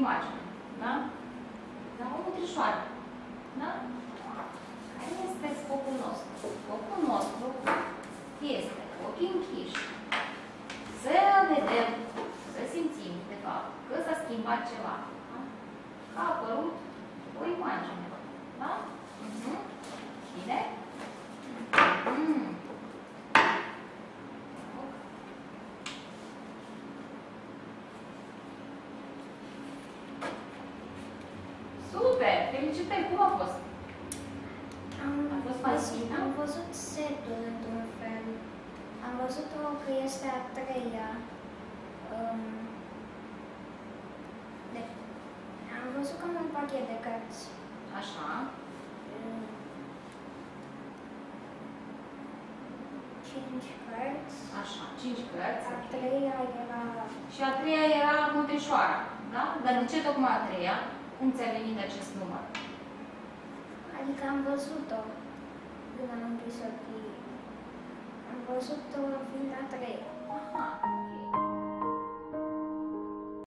imagine. Da? La o nutrișoară. Da? Care este scopul nostru? Scopul nostru este ochii închiși. Să vedem, să simțim, de fapt, că s-a schimbat ceva. Da? Că a apărut o imagine. Super! Felicitări! Cum a fost? Am, A fost văzut, facil, da? am văzut setul într-un fel. Am văzut-o că este a treia. Um, de, am văzut cam un pachet de cărți. Așa. Um, cinci cărți. Așa. Cinci cărți. A treia era Și a treia era Mutrișoara. Da? Dar de ce tocmai a treia? Cum ți-a venit acest număr? Adică am văzut-o când am închis ochii. Am văzut-o fiind a treia. Aha.